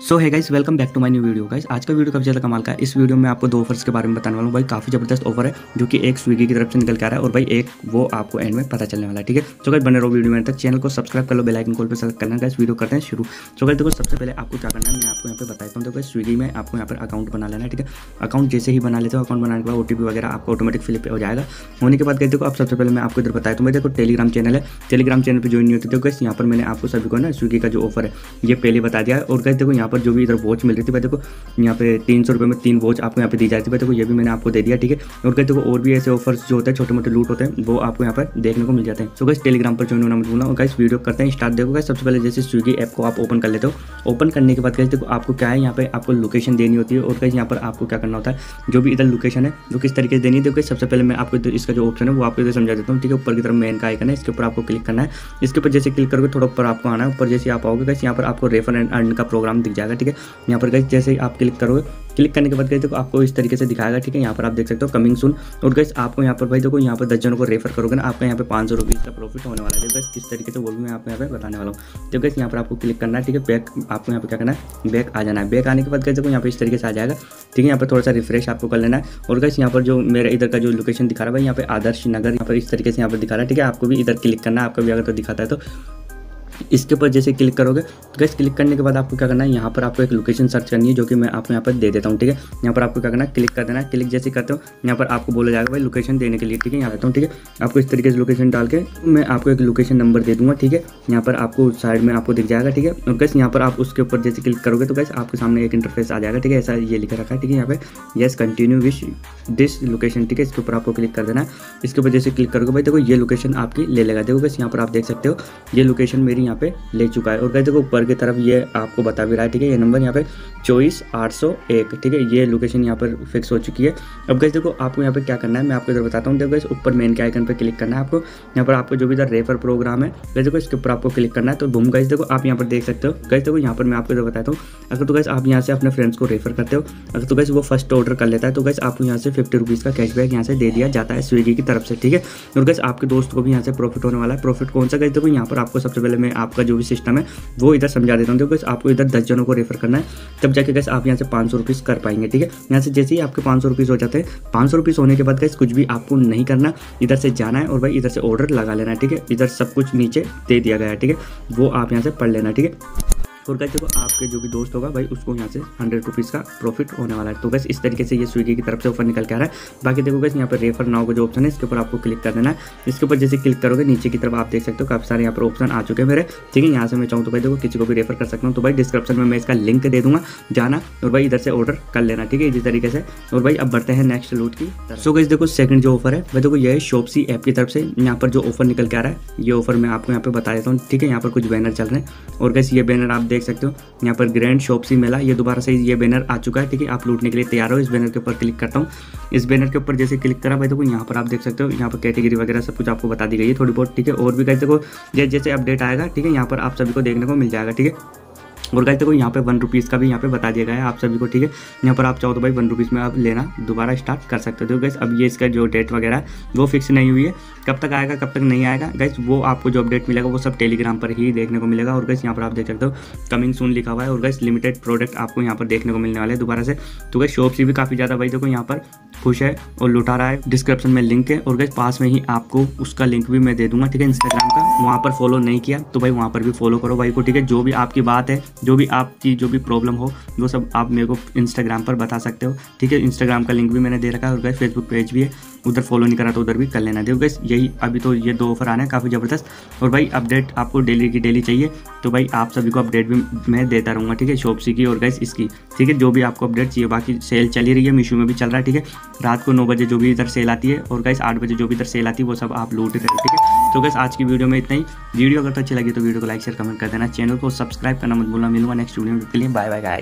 सो है guys welcome back to my new video guys आज का वीडियो काफ़ी ज़्यादा कमाल का है। इस वीडियो में आपको दो ऑफर्स के बारे में बताने वाला हूँ। भाई, काफ़ी ज़बरदस्त ऑफ़र है, जो कि एक स्विगी की तरफ़ से निकल के आ रहा है और भाई, एक वो आपको एंड में पता चलने वाला है, ठीक है? तो गाइस बने रहो वीडियो में तक। चैनल को सब्सक्राइब कर लो बेलाइकन कॉल पर सेलेक्ट करना। गाइस वीडियो करते हैं शुरू। तो गाइस देखो, सबसे पहले आपको क्या करना है, मैं आपको यहाँ पे बताता हूँ। देखो स्विगी में आपको यहाँ पर अकाउंट बना लेना है, ठीक है? अकाउंट जैसे ही बना लेते हो अकाउंट बनाने के बाद ओ वगैरह आपको ऑटोमेटिक फिलिप हो जाएगा। होने के बाद कहते देखो, अब सबसे पहले मैं आपको इधर बताया तो मैं देखो टेलीग्राम चैनल है। टेलीग्राम चैनल पर ज्वाइन नहीं होती। तो गाइस यहाँ पर मैंने आपको सभी को ना स्विगी का जो ऑफ़र है, ये पहले बता दिया और गाइस देखो, यहाँ पर जो भी इधर वॉच मिल रही थी, भाई देखो, यहाँ पे तीन सौ रुपये में तीन वॉच आपको यहाँ पे दी जाती है देखो, ये भी मैंने आपको दे दिया, ठीक है? और कहते देखो, और भी ऐसे ऑफर्स जो होते हैं छोटे मोटे लूट होते हैं, वो आपको यहाँ पर देखने को मिल जाते हैं। तो गैस टेलीग्राम पर ज्वाइन होना मत और गाइस वीडियो करते हैं स्टार्ट देखो सबसे पहले जैसे स्विगी ऐप को आप ओपन कर लेते हो। ओपन करने के बाद कैसे देखो, आपको क्या है, यहाँ पे आपको लोकेशन देनी होती है और कैसे यहाँ पर आपको क्या करना होता है, जो भी इधर लोकेशन है, वो किस तरीके से देनी है सबसे पहले मैं आपको इसका जो ऑप्शन है, वो आपको इधर समझा देता हूँ, ठीक है? ऊपर की तरफ़ मेन का आइकन है, इसके ऊपर आपको क्लिक करना है। इसके ऊपर जैसे क्लिक करोगे, थोड़ा ऊपर आपको आना है, ऊपर जैसे आप आओगे कैसे यहाँ पर आपको रेफर एंड अर्न का प्रोग्राम दिख जाएगा ठीक है? यहाँ पर जैसे आप क्लिक करोगे क्लिक करने के बाद गए देखो आपको इस तरीके से दिखाएगा, ठीक है? यहाँ पर आप देख सकते हो कमिंग सुन और गैस आपको यहाँ पर भाई देखो, यहाँ पर दस जनों को रेफर करोगे ना, आपका यहाँ पे पाँच सौ रुपीज़ का प्रॉफिट होने वाला है। गैस किस तरीके से वो भी मैं आपको यहाँ पे बताने वाला हूँ। तो गैस यहाँ पर आपको क्लिक करना है, ठीक है? बैक आपको यहाँ पर क्या करना है? बैक आ जाना है। बैक आने के बाद गए देखो यहाँ पर इस तरीके से आ जाएगा, ठीक है? यहाँ पर थोड़ा सा रिफ्रेश आपको कर लेना है। और गैस यहाँ पर जो मेरा इधर का जो लोकेशन दिखा रहा है यहाँ पर आदर्श नगर, यहाँ पर इस तरीके से यहाँ पर दिखा रहा है, ठीक है? आपको भी इधर क्लिक करना है, आपका भी अगर तो दिखाता है तो। इसके ऊपर जैसे क्लिक करोगे तो गैस क्लिक करने के बाद आपको क्या करना है, यहाँ पर आपको एक लोकेशन सर्च करनी है, जो कि मैं आपको यहाँ पर दे देता हूँ, ठीक है? यहाँ पर आपको क्या करना है क्लिक कर देना है। क्लिक जैसे करते हो, यहाँ पर आपको बोला जाएगा भाई लोकेशन देने के लिए, ठीक है? यहाँ रहता हूँ, ठीक है? आपको इस तरीके से लोकेशन डाल के मैं आपको एक लोकेशन नंबर दे दूँगा, ठीक है? यहाँ पर आपको साइड में आपको दिख जाएगा, ठीक है? और गैस यहाँ पर आप उसके ऊपर जैसे क्लिक करोगे तो गैस आपके सामने एक इंटरफेस आ जाएगा, ठीक है? ऐसा ये लिखा रखा है, ठीक है? यहाँ पे yes continue with this location ठीक है? इसके ऊपर आपको क्लिक कर देना है। इसके ऊपर जैसे क्लिक करोगे, भाई, देखो ये लोकेशन आपकी ले लेगा। देखो गैस यहाँ पर आप देख सकते हो, ये लोकेशन मेरी यहाँ पे ले चुका है। और कहते देखो, ऊपर की तरफ़ ये आपको बता भी रहा है, ठीक है? ये नंबर यहाँ पे चौबीस आठ सौ एक, ठीक है? ये लोकेशन यहाँ पर फिक्स हो चुकी है। अब गैस देखो, आपको यहाँ पे क्या करना है, मैं आपको इधर बताता हूँ। देखो गैस ऊपर मेन के आइकन पर क्लिक करना है आपको। यहाँ पर आपको जो भी इधर रेफर प्रोग्राम है गैस देखो, इसके ऊपर आपको क्लिक करना है। तो बूम गैस देखो, आप यहाँ पर देख सकते हो। गैस देखो, यहाँ पर मैं आपको इधर बताता हूँ। अगर तो गैस आप यहाँ से अपने फ्रेंड्स को रेफर करते हो, अगर तो गैस वो फ़र्स्ट ऑर्डर कर लेता है तो गैस आपको यहाँ से फिफ्टी का कैशबैक यहाँ से दे दिया जाता है स्विगी की तरफ़ से, ठीक है? और गैस आपके दोस्त को भी यहाँ से प्रॉफिट होने वाला है। प्रॉफिट कौन सा? गैस देखो, यहाँ पर आपको सबसे पहले मैं आपका जो भी सिस्टम है, वो इधर समझा देता हूँ। देखो आपको इधर दस जनों को रेफर करना है, तब जाके गैस आप यहाँ से पाँच सौ कर पाएँगे, ठीक है? यहाँ से जैसे ही आपके पाँच सौ हो जाते हैं, पाँच सौ होने के बाद गैस कुछ भी आपको नहीं करना, इधर से जाना है और भाई इधर से ऑर्डर लगा लेना है, ठीक है? इधर सब कुछ नीचे दे दिया गया है, ठीक है? वो आप यहाँ से पढ़ लेना, ठीक है? और गैस देखो, आपके जो भी दोस्त होगा भाई, उसको यहाँ से हंड्रेड रुपीज़ का प्रॉफिट होने वाला है। तो गैस इस तरीके से ये स्विगी की तरफ़ से ऑफ़र निकल के आ रहा है। बाकी देखो गैस यहाँ पर रेफर नाउ का जो ऑप्शन है, इसके ऊपर आपको क्लिक कर देना है। इसके ऊपर जैसे क्लिक करोगे, नीचे की तरफ़ आप देख सकते हो, काफ़ी सारे यहाँ पर ऑप्शन आ चुके हैं मेरे। ठीक है, यहाँ से मैं चाहूँ तो भाई देखो, किसी को भी रेफर कर सकता हूँ। तो भाई डिस्क्रिप्शन में मैं इसका लिंक दे दूँगा, जाना और भाई इधर से ऑर्डर कर लेना। ठीक है, इसी तरीके से। और भाई अब बढ़ते हैं नेक्स्ट लूट की सो गैस देखो सेकंड जो ऑफ़र है भाई देखो ये शॉपसी ऐप की तरफ़ से यहाँ पर जो ऑफ़र निकल के आ रहा है। ये ऑफ़र मैं आपको यहाँ पे बता देता हूँ। ठीक है, यहाँ पर कुछ बैनर चल रहे हैं। और गैस ये बैनर आप देख सकते हो। यहाँ पर ग्रैंड शॉपसी मेला। ये दोबारा से ये बैनर आ चुका है, ठीक है? आप लूटने के लिए तैयार हो। इस बैनर के ऊपर क्लिक करता हूँ। इस बैनर के ऊपर जैसे क्लिक करा, भाई देखो, यहाँ पर आप देख सकते हो। यहाँ पर कैटेगरी वगैरह सब कुछ आपको बता दी गई है थोड़ी बहुत, ठीक है? और भी कहते देखो जैसे अपडेट आएगा, ठीक है? यहाँ पर आप सभी को देखने को मिल जाएगा, ठीक है? और गाइस देखो, यहाँ पे वन रुपीज़ का भी यहाँ पे बता दिया गया है आप सभी को, ठीक है? यहाँ पर आप चाहो तो भाई वन रुपीज़ में आप लेना, दोबारा स्टार्ट कर सकते हो। गैस अब ये इसका जो डेट वगैरह है, वो फिक्स नहीं हुई है। कब तक आएगा, कब तक नहीं आएगा गैस वो आपको जो अपडेट मिलेगा, वो सब टेलीग्राम पर ही देखने को मिलेगा। और गैस यहाँ पर आप देख सकते हो कमिंग सून लिखा हुआ है। और गैस लिमिटेड प्रोडक्ट आपको यहाँ पर देखने को मिलने वाले दोबारा से। तो गैस शॉप से भी काफ़ी ज़्यादा भाई देखो, यहाँ पर खुश है और लुटा रहा है। डिस्क्रिप्शन में लिंक है। और गैस पास में ही आपको उसका लिंक भी मैं दे दूँगा, ठीक है? इंस्टाग्राम का। वहाँ पर फॉलो नहीं किया तो भाई वहाँ पर भी फॉलो करो भाई को, ठीक है? जो भी आपकी बात है, जो भी आपकी, जो भी प्रॉब्लम हो, वो सब आप मेरे को इंस्टाग्राम पर बता सकते हो, ठीक है? इंस्टाग्राम का लिंक भी मैंने दे रखा है और भाई फेसबुक पेज भी है। उधर फॉलो नहीं करा तो उधर भी कर लेना। देखो गैस यही, अभी तो ये दो ऑफ़र आना है, काफ़ी ज़बरदस्त। और भाई अपडेट आपको डेली की डेली चाहिए। तो भाई, आप सभी को अपडेट भी मैं देता रहूँगा, ठीक है? शॉपसी की और गैस इसकी। ठीक है, जो भी आपको अपडेट चाहिए, बाकी सेल चली रही है मीशो में भी चल रहा है, ठीक है? रात को नौ बजे जो भी इधर सेल आती है, और गैस आठ बजे जो भी इधर सेल आती है, वो सब आप लूट रहे ठीक है? तो गैस आज की वीडियो में इतना ही। वीडियो अगर तो अच्छी लगी तो वीडियो को लाइक शेयर कमेंट कर देना। चैनल को सब्सक्राइब करना मत भूलना। मिलूँगा नेक्स्ट वीडियो के लिए बाय बाय गाय